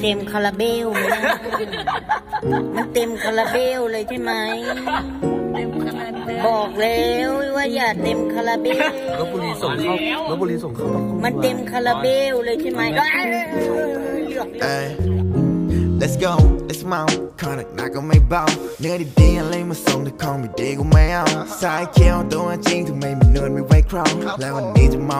เต็มคาราเบลเลยนะมันเต็มคาราเบลเลยใช่ไหม บอกแล้วว่าอย่าเต็มคาราเบล ลบบุรีส่งเข้าลบบุรีส่งเข้ามามันเต็มคาราเบลเลยใช่ไหม Ay, let's go, let's mount อนักหนักก็ไม่เบาเนื้อดีๆอะไรมาส่งแต่ของไม่ดีก็ไม่เอาสายเขียวตัวจริงถึงไมมันนวลไม่ไว้ครองแล้ววันนี้จะเมา